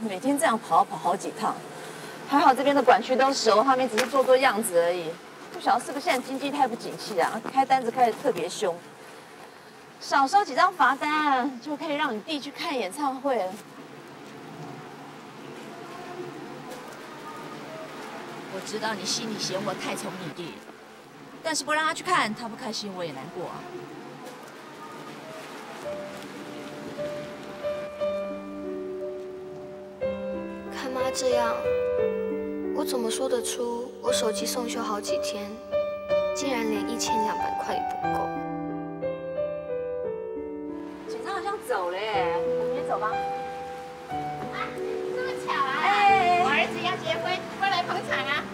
每天这样跑跑好几趟，还好这边的管区都熟，他们只是做做样子而已。不晓得是不是现在经济太不景气啊，开单子开的特别凶。少收几张罚单，就可以让你弟去看演唱会。我知道你心里嫌我太宠你弟，但是不让他去看，他不开心我也难过啊。这样，我怎么说得出我手机送修好几天，竟然连一千两百块也不够？警察好像走了耶，我们也走吧。啊，这么巧啊！哎我儿子要结婚，过来捧场啊！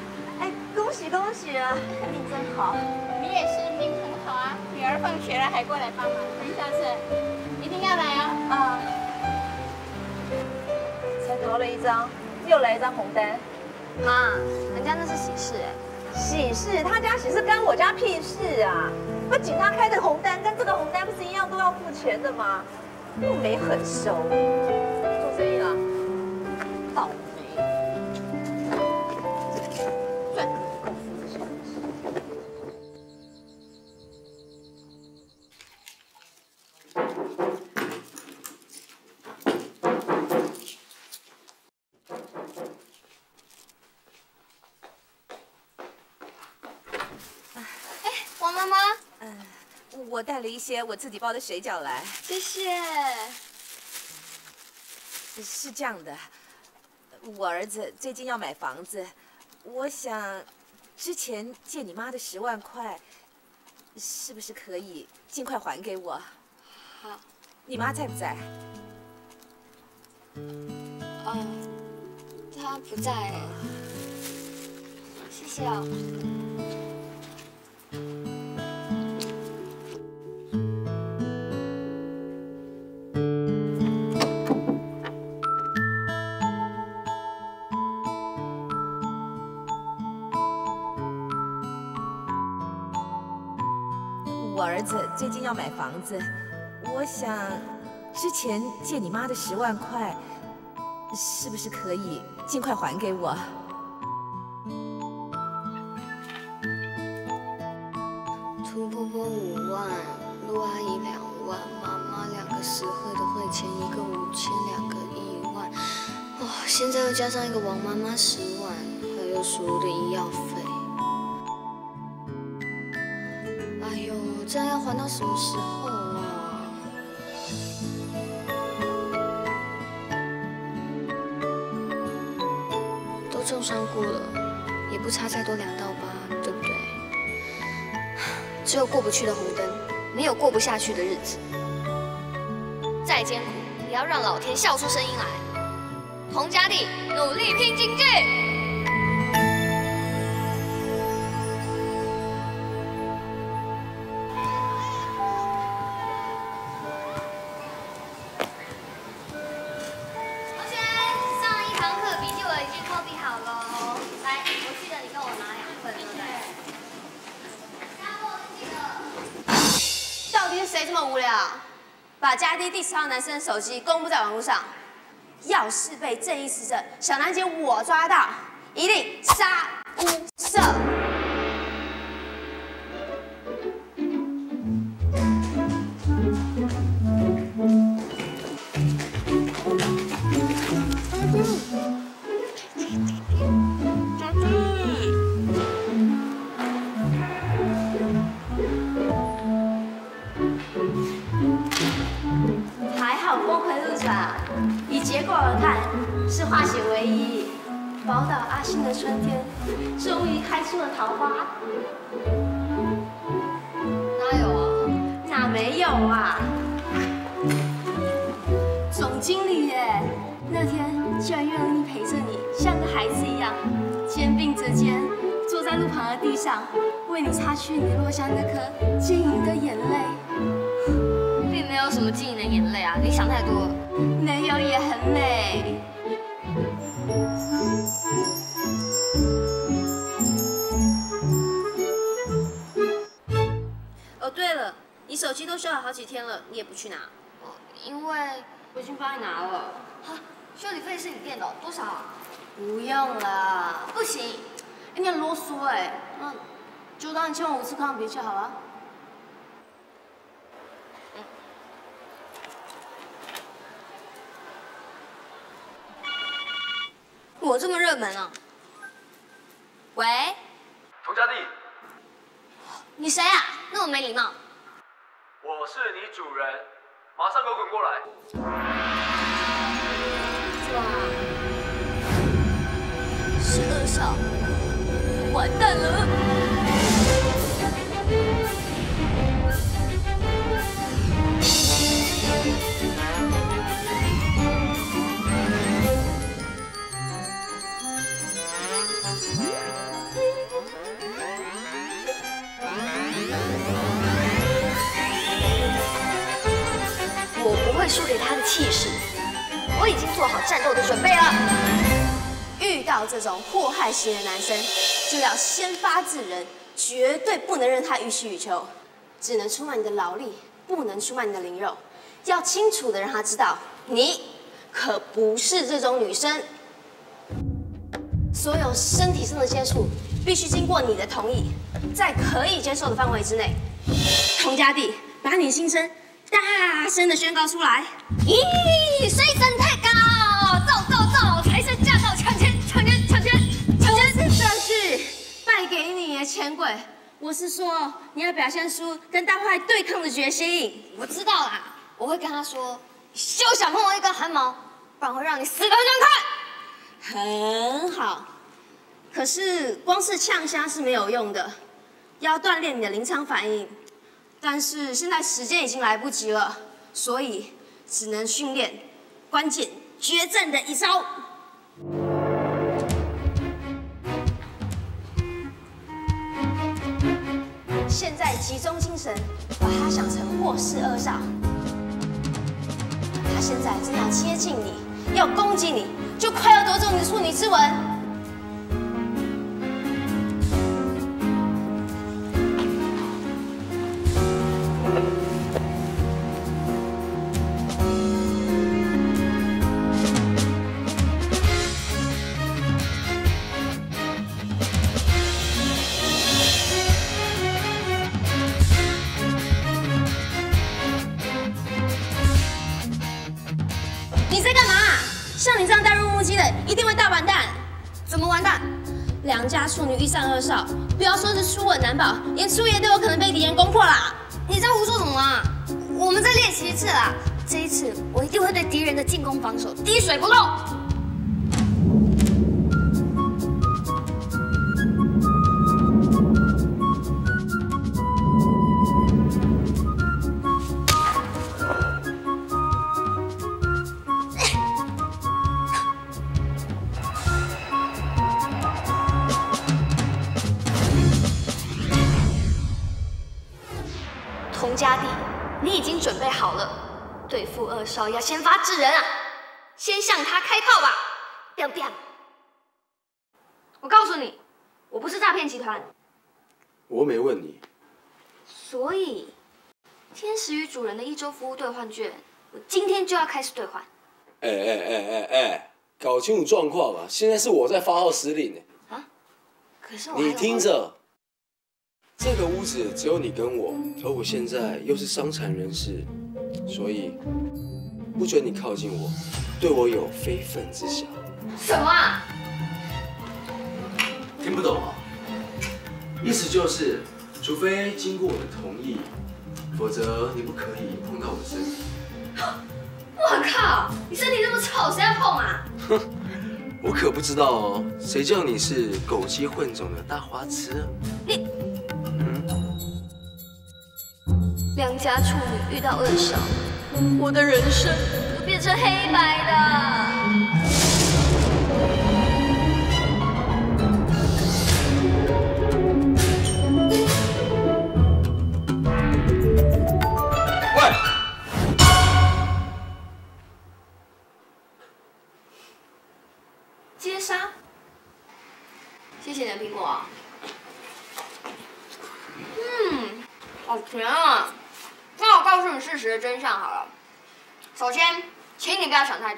哎，恭喜恭喜啊，命真好。你也是命很好啊，女儿放学了还过来帮忙，等下次一定要来哦。啊，才投了一张，又来一张红单。妈，人家那是喜事哎。喜事，他家喜事干我家屁事啊！那，警察开的红单跟这个红单不是一样都要付钱的吗？又没很熟，做生意了，倒王妈嗯，我带了一些我自己包的水饺来。谢谢。是这样的，我儿子最近要买房子，我想之前借你妈的十万块，是不是可以尽快还给我？好。你妈在不在？嗯，她不在哎。谢谢哦。我儿子最近要买房子，我想之前借你妈的十万块，是不是可以尽快还给我？涂婆婆五万，陆阿姨两万，妈妈两个实惠的汇钱，一个五千，两个一万。哦，现在又加上一个王妈妈十万，还有叔叔的医药费。这样要还到什么时候啊？都重伤过了，也不差再多两道疤，对不对？只有过不去的红灯，没有过不下去的日子。再艰苦，也要让老天笑出声音来。洪家弟，努力拼经济。我记得你跟我拿两份，对不对？到底是谁这么无聊，把家弟第十号男生的手机公布在网络上？要是被正义使者小南姐我抓到，一定杀无赦。岛阿信的春天，终于开出了桃花。哪有啊？哪没有啊？总经理耶，那天居然愿意陪着你，像个孩子一样，肩并着肩，坐在路旁的地上，为你擦去你落下那颗晶莹的眼泪。并没有什么晶莹的眼泪啊，你想太多了。没有也很美。修好好几天了，你也不去拿？因为我已经帮你拿了。修理费是你垫的，多少啊？不用啦，不行，哎你很啰嗦哎，那就当你欠我五次抗比去好了。我这么热门啊？喂，童家弟，你谁啊？那么没礼貌。是你主人，马上给我滚过来！是恶少，完蛋了！给他的气势，我已经做好战斗的准备了。遇到这种祸害型的男生，就要先发制人，绝对不能任他予取予求，只能出卖你的劳力，不能出卖你的灵肉。要清楚的让他知道，你可不是这种女生。所有身体上的接触必须经过你的同意，在可以接受的范围之内。童家弟，把你心声大声的宣告出来。咦，水准太高，走走走，财神驾到，抢钱抢钱抢钱抢钱！不是这句败给你耶，钱鬼！我是说，你要表现出跟大坏对抗的决心。我知道啦，我会跟他说，休想碰我一根汗毛，不然会让你死得很难看。很好，可是光是呛虾是没有用的，要锻炼你的临场反应。但是现在时间已经来不及了，所以只能训练关键决战的一招。现在集中精神，把他想成霍氏二少。他现在正要接近你，要攻击你，就快要夺走你的处女之吻。良家处女遇上二少，不要说是初吻难保，连初夜都有可能被敌人攻破啦。你在胡说什么啊？我们再练习一次啦，这一次我一定会对敌人的进攻防守滴水不漏。童家弟，你已经准备好了，对付二少要先发制人啊！先向他开炮吧！biang biang！我告诉你，我不是诈骗集团，我没问你，所以天使与主人的一周服务兑换券，我今天就要开始兑换。哎哎哎哎哎，搞清楚状况啊！现在是我在发号施令呢，啊可是我你听着，这个屋子只有你跟我，而我现在又是伤残人士，所以不准你靠近我，对我有非分之想。什么啊？听不懂啊？意思就是，除非经过我的同意，否则你不可以碰到我的身体。我靠！你身体这么臭，谁要碰啊？哼 我可不知道哦，谁叫你是狗鸡混种的大花痴啊？良家处女遇到恶少，我的人生就变成黑白的。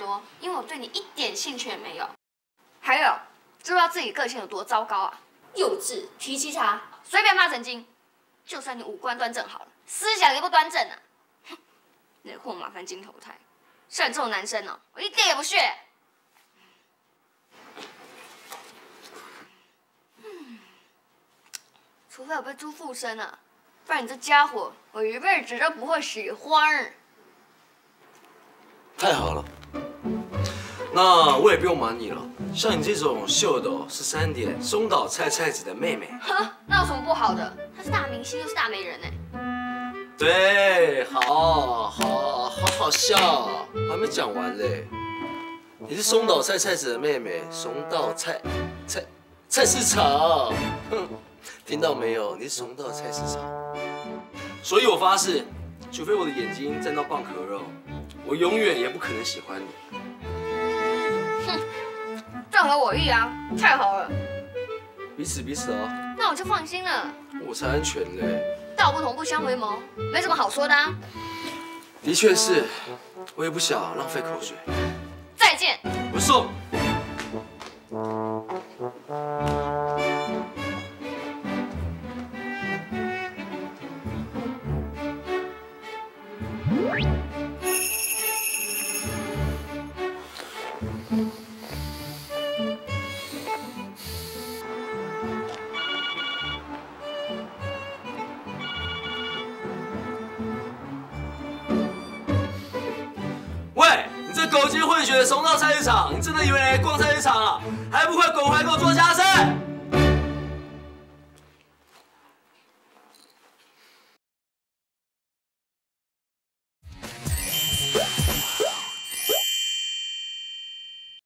多，因为我对你一点兴趣也没有。还有，知道自己个性有多糟糕啊？幼稚，脾气差，随便发神经。就算你五官端正好了，思想也不端正啊！哼，惹祸麻烦金头胎。像你这种男生哦，我一点也不屑。嗯，除非我被猪附身了，不然你这家伙，我一辈子都不会喜欢。太好了，那我也不用瞒你了。像你这种秀的是三点松岛菜菜子的妹妹。哼，那有什么不好的？她是大明星，又是大美人呢。对，好好好好笑，还没讲完嘞。你是松岛菜菜子的妹妹，松岛菜菜菜市场。哼，听到没有？你是松岛菜市场。所以我发誓，除非我的眼睛沾到蚌壳肉，我永远也不可能喜欢你。哼，正合我意啊，太好了。彼此彼此哦。那我就放心了。我才安全呢。道不同不相为谋，没什么好说的啊。的确是，我也不想浪费口水。再见。不送。狗急混血怂到菜市场，你真的以为来逛菜市场啊？还不快滚回来给我做家事！